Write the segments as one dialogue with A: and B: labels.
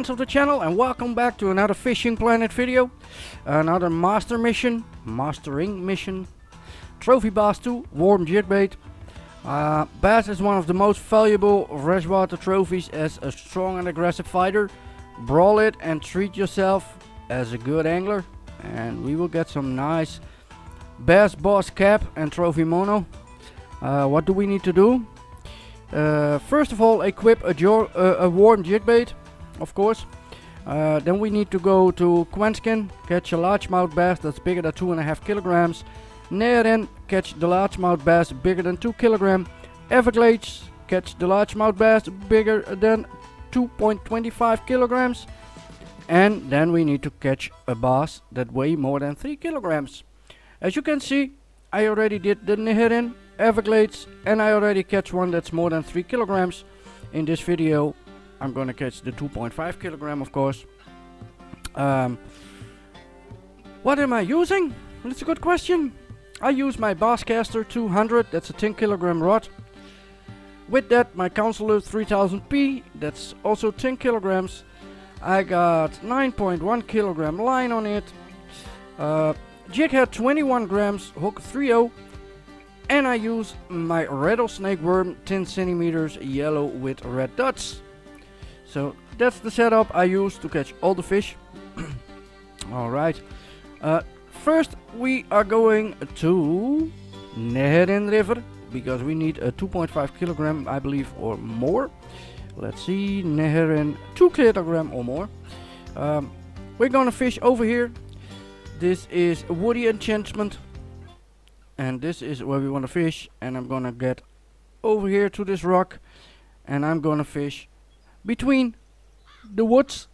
A: friends of the channel and welcome back to another Fishing Planet video. Another master mission, mastering mission. Trophy Bass 2, Warm Jigbait. Uh, bass is one of the most valuable freshwater trophies as a strong and aggressive fighter. Brawl it and treat yourself as a good angler. And we will get some nice Bass Boss cap and trophy mono. Uh, what do we need to do? Uh, first of all, equip a, uh, a worm jigbait, of course. Uh, then we need to go to Quanchkin, catch a largemouth bass that's bigger than 2.5 kilograms. Neherrin, catch the largemouth bass bigger than 2 kilograms. Everglades, catch the largemouth bass bigger than 2.25 kilograms. And then we need to catch a bass that weigh more than 3 kilograms. As you can see, I already did the Neherrin Everglades and I already catch one that's more than 3 kilograms. In this video I'm gonna catch the 2.5 kilogram of course. Um, what am I using? That's a good question. I use my Basscaster 200, that's a 10 kilogram rod. With that my Counselor 3000P, that's also 10 kilograms. I got 9.1 kilogram line on it. Uh, jig head 21 grams, hook 3.0 and I use my rattlesnake worm 10 centimeters yellow with red dots. So that's the setup I use to catch all the fish. Alright. Uh, first we are going to Neherrin River because we need a 2.5 kilogram I believe or more. Let's see, Neherrin 2 kilogram or more. Um, we're gonna fish over here. This is Woody Enchantment and this is where we want to fish and I'm gonna get over here to this rock and I'm gonna fish between the woods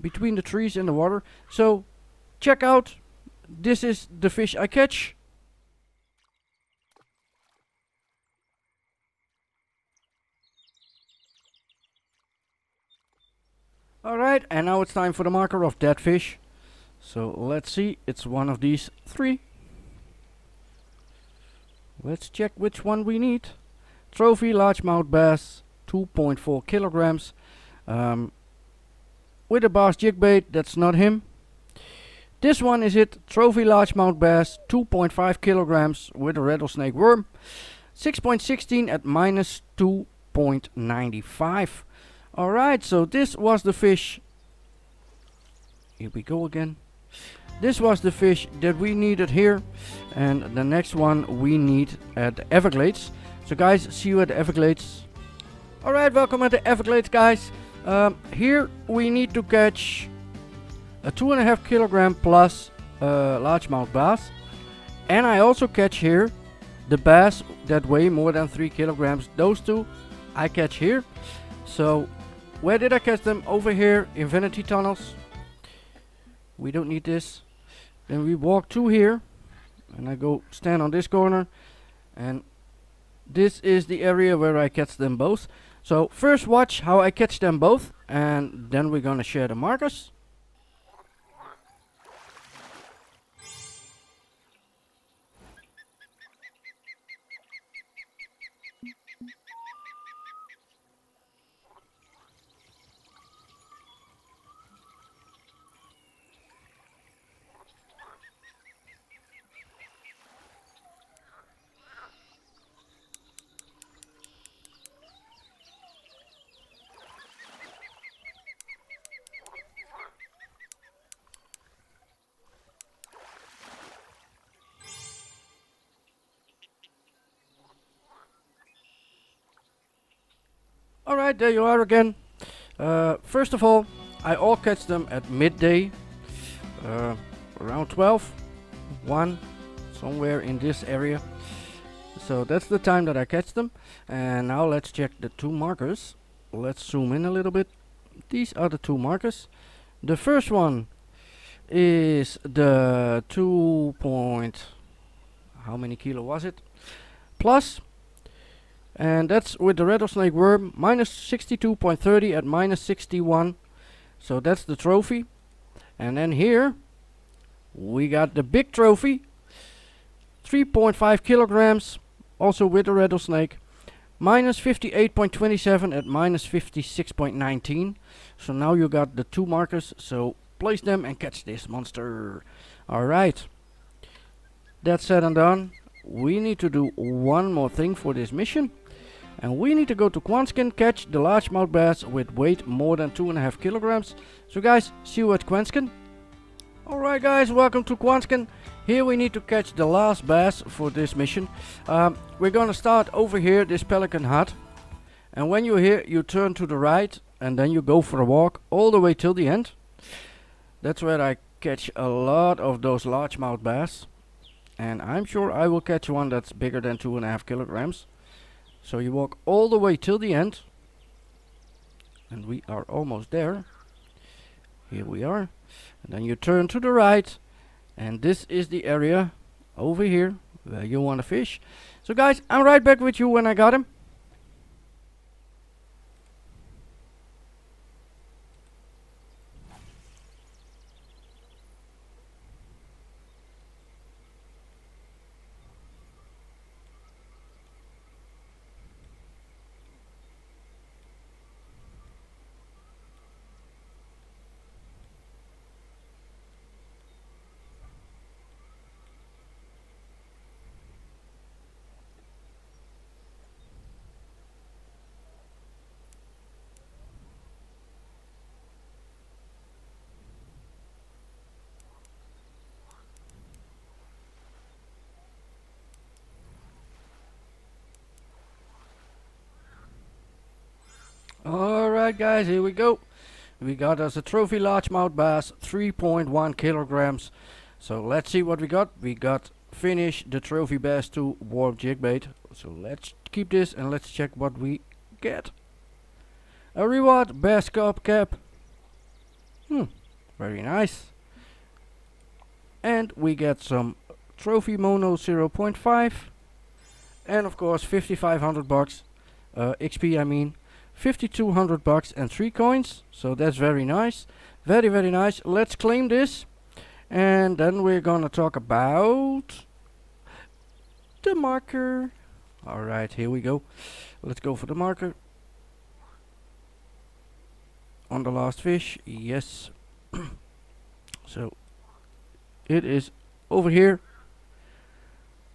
A: between the trees and the water so check out this is the fish I catch Alright, and now it's time for the marker of that fish. So let's see, it's one of these three. Let's check which one we need. Trophy largemouth bass, 2.4 kilograms. Um, with a bass jig bait, that's not him. This one is it, trophy largemouth bass, 2.5 kilograms with a rattlesnake worm. 6.16 at minus 2.95. Alright, so this was the fish. Here we go again. This was the fish that we needed here. And the next one we need at the Everglades. So guys, see you at the Everglades. Alright, welcome at the Everglades guys. Um, here we need to catch a 2.5 kilogram plus uh, largemouth bass. And I also catch here the bass that weigh more than 3 kilograms. Those two I catch here. So where did I catch them? Over here, Infinity Tunnels. We don't need this. Then we walk to here and I go stand on this corner and this is the area where I catch them both. So first watch how I catch them both and then we're gonna share the markers. Alright, there you are again. Uh, first of all, I all catch them at midday. Uh, around 12. 1. Somewhere in this area. So that's the time that I catch them. And now let's check the two markers. Let's zoom in a little bit. These are the two markers. The first one is the 2 point... How many kilo was it? Plus and that's with the rattlesnake worm minus 62.30 at minus 61 so that's the trophy. And then here we got the big trophy 3.5 kilograms also with the rattlesnake minus 58.27 at minus 56.19 so now you got the two markers so place them and catch this monster. Alright that said and done. We need to do one more thing for this mission and we need to go to Quanchkin, catch the largemouth bass with weight more than 2.5 kilograms. So guys, see you at Quanchkin. Alright guys, welcome to Quanchkin. Here we need to catch the last bass for this mission. Um, we're gonna start over here, this pelican hut. And when you're here, you turn to the right and then you go for a walk all the way till the end. That's where I catch a lot of those largemouth bass. And I'm sure I will catch one that's bigger than 2.5 kilograms. So you walk all the way till the end. And we are almost there. Here we are. And then you turn to the right. And this is the area over here where you want to fish. So guys, I'm right back with you when I got him. Alright guys, here we go. We got us a trophy largemouth bass, 3.1 kilograms. So let's see what we got. We got finish the trophy bass to warm jig bait. So let's keep this and let's check what we get. A reward bass cup cap. Hmm, very nice. And we get some trophy mono 0.5 and of course 5500 bucks uh, XP I mean 5200 bucks and 3 coins. So that's very nice. Very, very nice. Let's claim this. And then we're gonna talk about the marker. Alright, here we go. Let's go for the marker. On the last fish, yes. so, it is over here.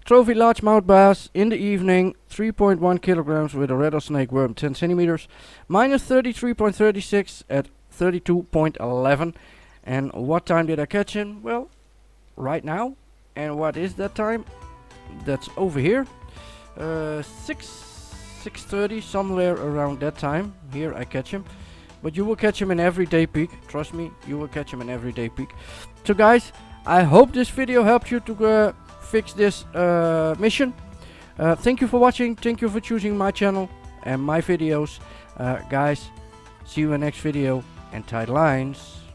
A: Trophy largemouth bass in the evening, 3.1 kilograms with a rattlesnake worm, 10 centimeters, minus 33.36 at 32.11. And what time did I catch him? Well, right now. And what is that time? That's over here. Uh, 6, 6.30, somewhere around that time. Here I catch him. But you will catch him in everyday peak. Trust me, you will catch him in everyday peak. So guys, I hope this video helped you to uh, fix this uh, mission. Uh, thank you for watching. Thank you for choosing my channel and my videos. Uh, guys, see you in the next video and tight lines.